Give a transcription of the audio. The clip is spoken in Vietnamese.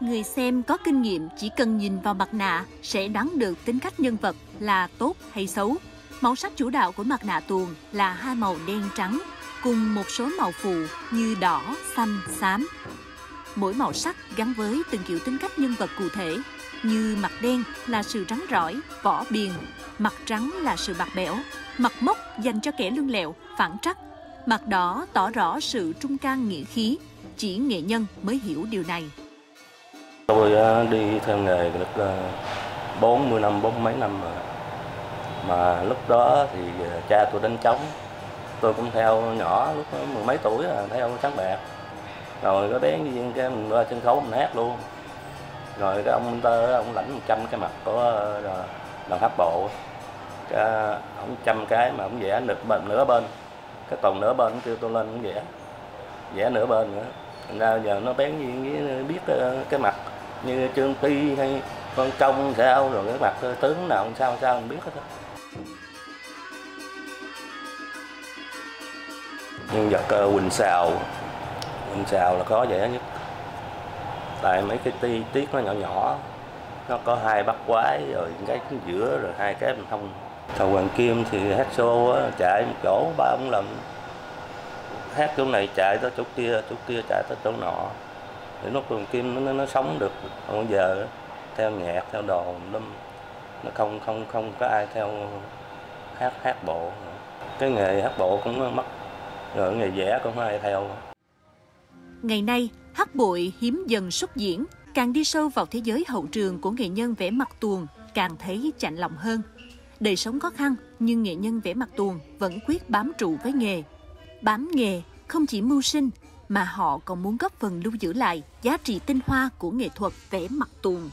Người xem có kinh nghiệm chỉ cần nhìn vào mặt nạ sẽ đoán được tính cách nhân vật là tốt hay xấu. Màu sắc chủ đạo của mặt nạ tuồng là hai màu đen trắng cùng một số màu phụ như đỏ, xanh, xám. Mỗi màu sắc gắn với từng kiểu tính cách nhân vật cụ thể, như mặt đen là sự rắn rỏi, vỏ biền, mặt trắng là sự bạc bẽo, mặt mốc dành cho kẻ lương lẹo, phản trắc, mặt đỏ tỏ rõ sự trung can nghĩa khí, chỉ nghệ nhân mới hiểu điều này. Tôi ờ, đi theo nghề được ờ, 40 năm, bốn mấy năm rồi. Mà lúc đó thì ờ, cha tôi đánh trống, tôi cũng theo nhỏ lúc đó mười mấy tuổi là theo sáng bạc. Rồi có bén như cái mình ra sân khấu mình hát luôn. Rồi cái ông tơ ông lãnh 100 cái mặt của đoàn hát bộ. Cái ông trăm cái mà ông vẽ được bên nửa bên. Cái tuần nửa bên kêu tôi lên ông vẽ. Vẽ nửa bên nữa. Thành ra giờ nó bén như biết cái mặt như trương ti hay con công sao rồi cái mặt tướng nào sao sao mình biết hết nhân vật uh, ờ, Quỳnh Sào Quỳnh Sào là khó dễ nhất. Tại mấy cái ti tiết nó nhỏ nhỏ nó có hai bắt quái rồi cái giữa rồi hai cái mình không thầu hoàng kim thì hát show á, chạy một chỗ ba ông lần. Hát chỗ này chạy tới chỗ kia chỗ kia chạy tới chỗ nọ để nó hoàng kim nó, nó sống được. Còn giờ theo nhạc theo đồ nó nó không không không có ai theo hát hát bộ. Cái nghề hát bộ cũng mất rồi nghề vẽ cũng ai theo. Ngày nay hát bội hiếm dần xuất diễn. Càng đi sâu vào thế giới hậu trường của nghệ nhân vẽ mặt tuồng càng thấy chạnh lòng hơn. Đời sống khó khăn nhưng nghệ nhân vẽ mặt tuồng vẫn quyết bám trụ với nghề. Bám nghề không chỉ mưu sinh mà họ còn muốn góp phần lưu giữ lại giá trị tinh hoa của nghệ thuật vẽ mặt tuồng.